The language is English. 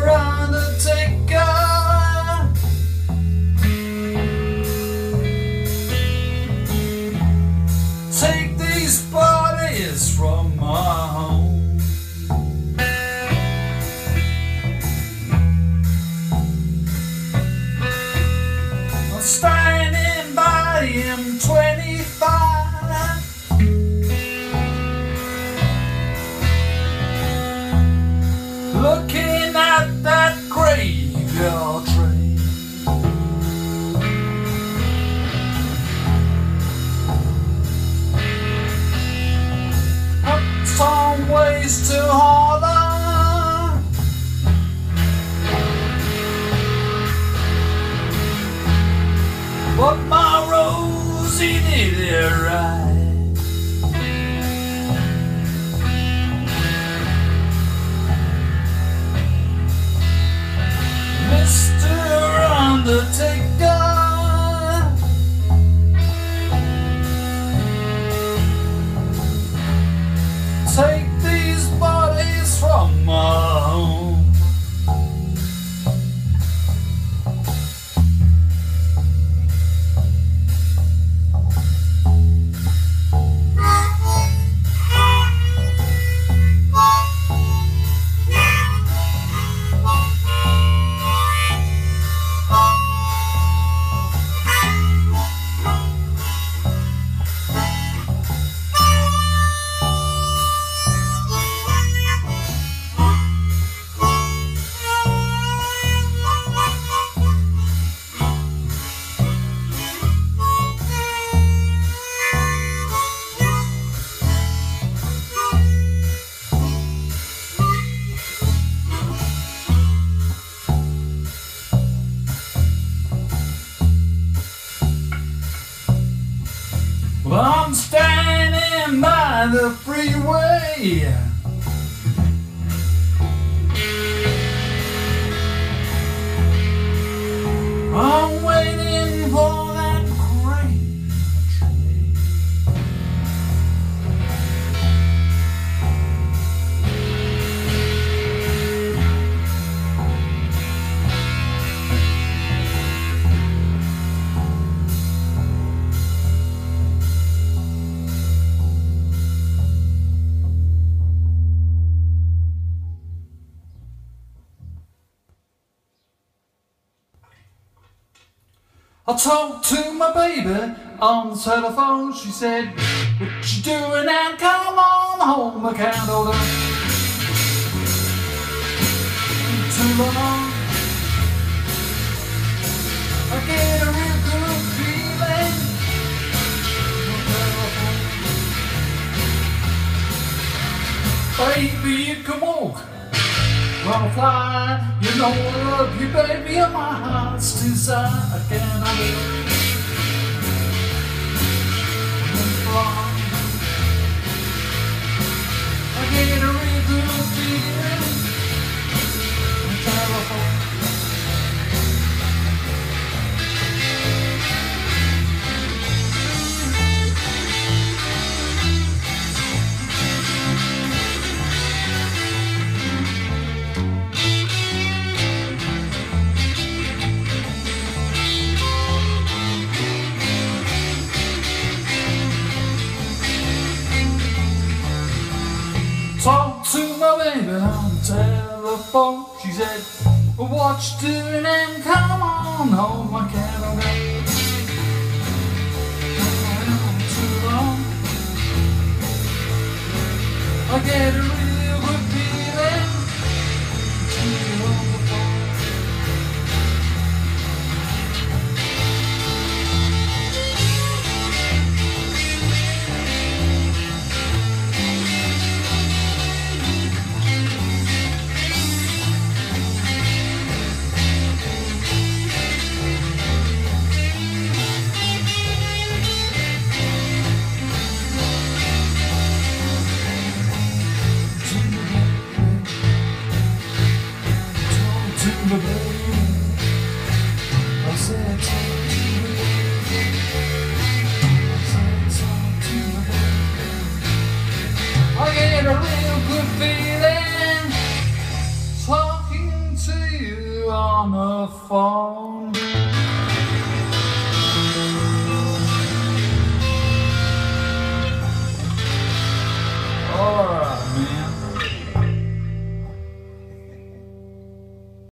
Mr. the Take I'm standing by the freeway. I talked to my baby on the telephone. She said, What you doing now? Come on home. I can't hold her too long. I get a real good feeling. Baby, you can walk. Wanna fly, you know I love you, baby, and my heart's desire. I can't Talk to my baby on the telephone. She said, What you doing and come on home. I out too long. I get a I said talk to baby. I talk to baby. I get a real good feeling talking to you on the phone.